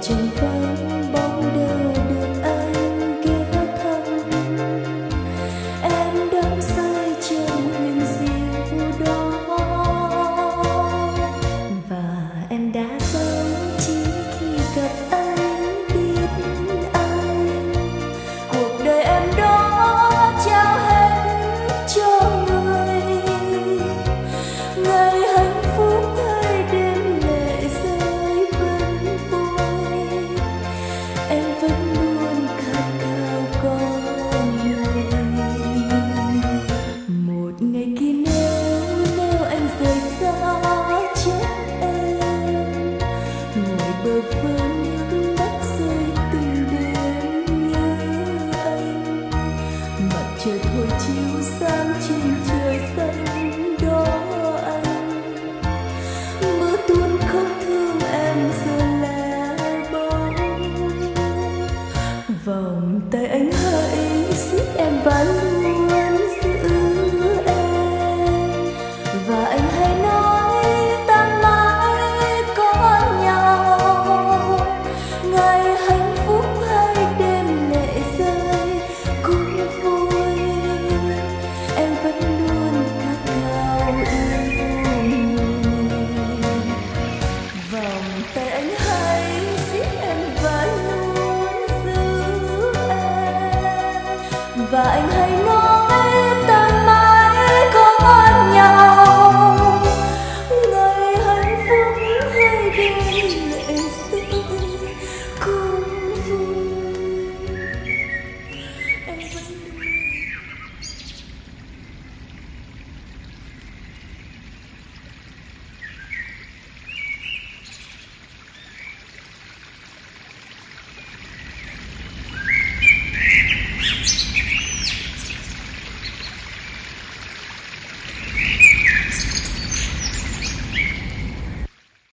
就不 trời thôi chiếu sáng trên trời xanh đó anh. Mưa tuôn không thương em giờ là bóng vòng tay anh hãy xiết em vào và anh hãy